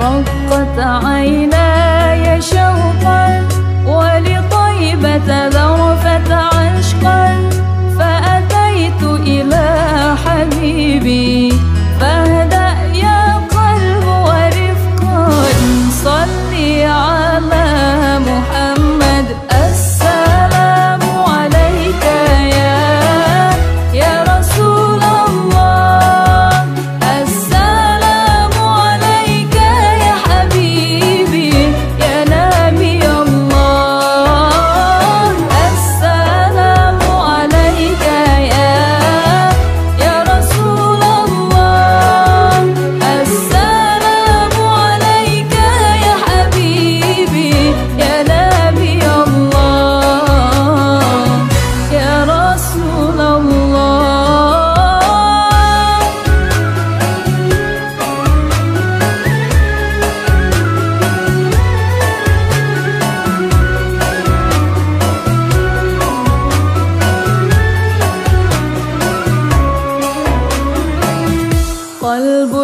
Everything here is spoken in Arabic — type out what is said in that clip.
رقت عيناي شوقا ولطيبة ذوقا. قلب